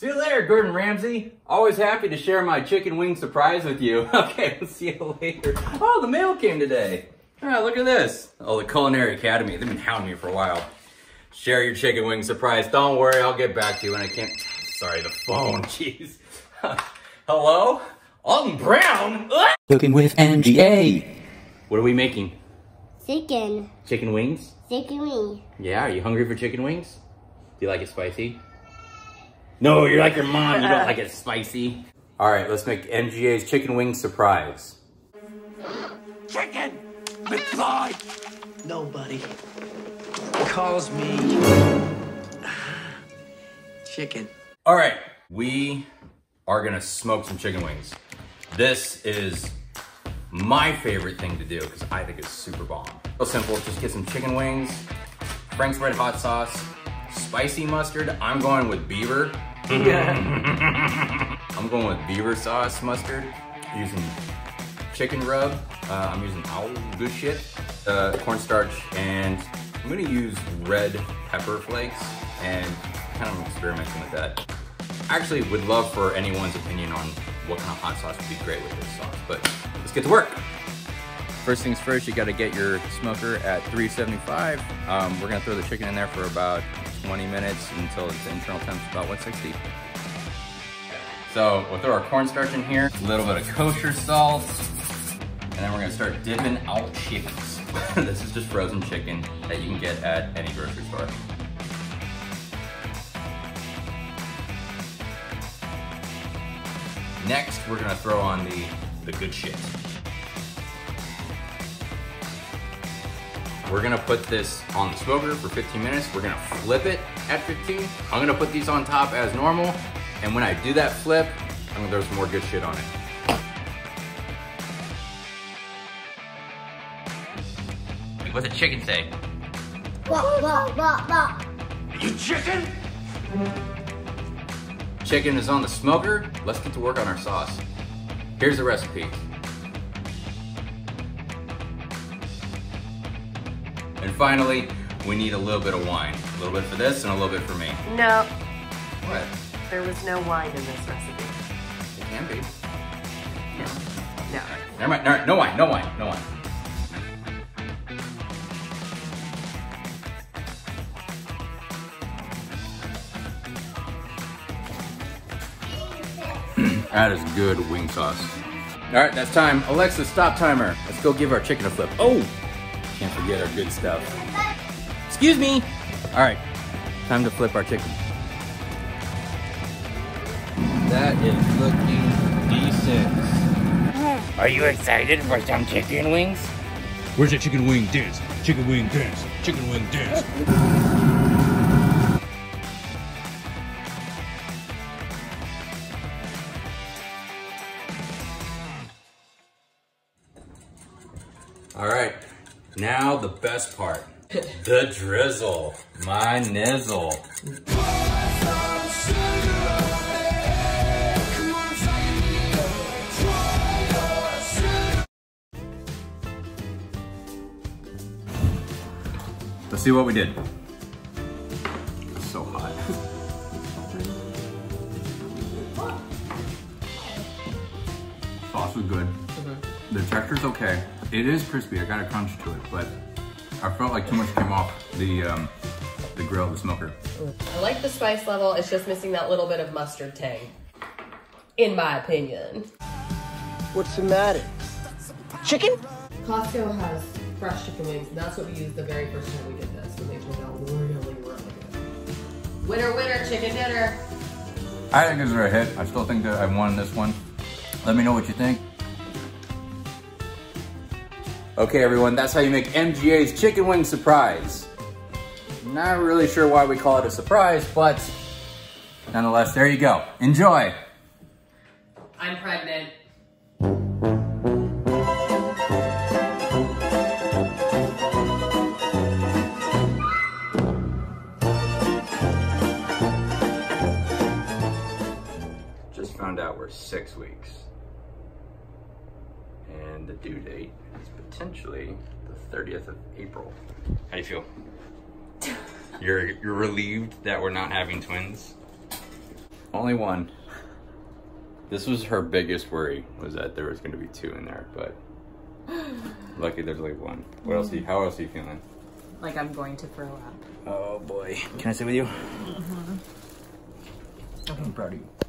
See you later, Gordon Ramsay. Always happy to share my chicken wing surprise with you. Okay, we'll see you later. Oh, the mail came today. Ah, look at this. Oh, the Culinary Academy. They've been hounding me for a while. Share your chicken wing surprise. Don't worry, I'll get back to you when I can't. Sorry, the phone. Jeez. Hello? Alton Brown? Cooking with MGA. What are we making? Chicken. Chicken wings? Chicken wing. Yeah, are you hungry for chicken wings? Do you like it spicy? No, you're like your mom, you don't like it spicy. All right, let's make MGA's chicken wing surprise. Chicken! McFly! Nobody calls me chicken. All right, we are gonna smoke some chicken wings. This is my favorite thing to do because I think it's super bomb. Real simple, just get some chicken wings, Frank's Red Hot Sauce, spicy mustard. I'm going with beaver. I'm going with beaver sauce mustard, using chicken rub. Uh, I'm using all good shit, uh, cornstarch, and I'm gonna use red pepper flakes and kind of experimenting with that. Actually, would love for anyone's opinion on what kind of hot sauce would be great with this sauce, but let's get to work. First things first, you gotta get your smoker at 375. Um, we're gonna throw the chicken in there for about 20 minutes until its internal temp is about 160. So we'll throw our cornstarch in here, a little bit of kosher salt, and then we're gonna start dipping out chickens. this is just frozen chicken that you can get at any grocery store. Next, we're gonna throw on the, the good shit. We're gonna put this on the smoker for 15 minutes. We're gonna flip it at 15. I'm gonna put these on top as normal. And when I do that flip, I'm gonna throw some more good shit on it. What's the chicken say? Blah, blah, blah, blah. You chicken? Chicken is on the smoker. Let's get to work on our sauce. Here's the recipe. And finally, we need a little bit of wine. A little bit for this and a little bit for me. No, What? there was no wine in this recipe. It can be. No. Never mind. No, no wine. No wine. No wine. that is good wing sauce. All right, that's time. Alexa, stop timer. Let's go give our chicken a flip. Oh, can't forget our good stuff. Excuse me. All right, time to flip our chicken. That is looking decent. Are you excited for some chicken wings? Where's that chicken wing dance? Chicken wing dance. Chicken wing dance. All right, now the best part. The drizzle, my nizzle. Let's see what we did. It's so hot. Sauce was good. Mm-hmm. The texture's okay. It is crispy. I got a crunch to it, but I felt like too much came off the um, the grill, the smoker. I like the spice level. It's just missing that little bit of mustard tang, in my opinion. What's the matter? Chicken? Costco has fresh chicken wings, and that's what we used the very first time we did this, when they turned out really, really good. Winner, winner, chicken dinner. I think this is a hit. I still think that I won this one. Let me know what you think. Okay, everyone, that's how you make MGA's chicken wing surprise. Not really sure why we call it a surprise, but nonetheless, there you go. Enjoy. I'm pregnant. Just found out we're six weeks. And the due date is potentially the 30th of April. How do you feel? you're you're relieved that we're not having twins? Only one. This was her biggest worry was that there was going to be two in there, but lucky there's like one. What else? Are you, how else are you feeling? Like I'm going to throw up. Oh boy, can I sit with you? Mm-hmm. I'm proud of you.